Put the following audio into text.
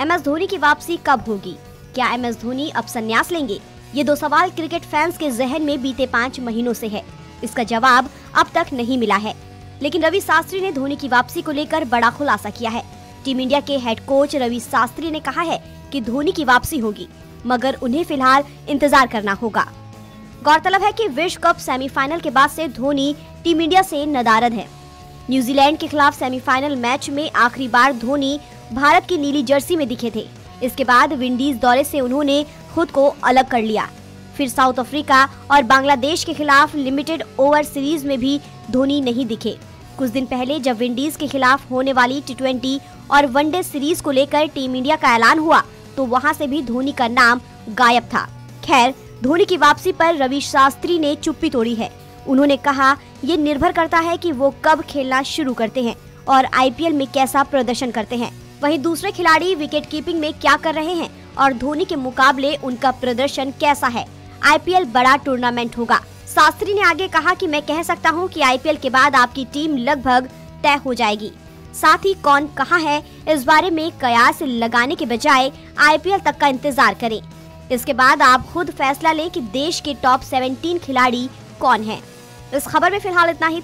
M S Dhoni की वापसी कब होगी? क्या एम एस धोनी अब संन्यास लेंगे? ये दो सवाल क्रिकेट फैंस के जहन में बीते पाँच महीनों से है। इसका जवाब अब तक नहीं मिला है। लेकिन रवि शास्त्री ने धोनी की वापसी को लेकर बड़ा खुलासा किया है। टीम इंडिया के हेड कोच रवि शास्त्री ने कहा है कि धोनी की वापसी होगी, मगर उन्हें फ़िलहाल इंतज़ार करना होगा। गौरतलब है कि विश्व कप सेमीफाइनल के बाद से धोनी टीम इंडिया से नदारद है। न्यूजीलैंड के खिलाफ सेमीफाइनल मैच में आखिरी बार धोनी भारत की नीली जर्सी में दिखे थे। इसके बाद विंडीज दौरे से उन्होंने खुद को अलग कर लिया। फिर साउथ अफ्रीका और बांग्लादेश के खिलाफ लिमिटेड ओवर सीरीज़ में भी धोनी नहीं दिखे। कुछ दिन पहले जब विंडीज के खिलाफ होने वाली टी और वनडे सीरीज़ को लेकर टीम इंडिया का ऐलान हुआ तो वहाँ से भी धोनी का नाम गायब था। खैर, धोनी की वापसी पर रवि शास्त्री ने चुप्पी तोड़ी है। उन्होंने कहा, ये निर्भर करता है कि वो कब खेलना शुरू करते हैं और आईपीएल में कैसा प्रदर्शन करते हैं। वहीं दूसरे खिलाड़ी विकेट कीपिंग में क्या कर रहे हैं और धोनी के मुकाबले उनका प्रदर्शन कैसा है, आईपीएल बड़ा टूर्नामेंट होगा। शास्त्री ने आगे कहा कि मैं कह सकता हूँ कि आईपीएल के बाद आपकी टीम लगभग तय हो जाएगी। साथ ही कौन कहाँ है, इस बारे में कयास लगाने के बजाय आईपीएल तक का इंतज़ार करें। इसके बाद आप खुद फैसला लें कि देश के टॉप 17 खिलाड़ी कौन हैं। इस खबर में फ़िलहाल इतना ही।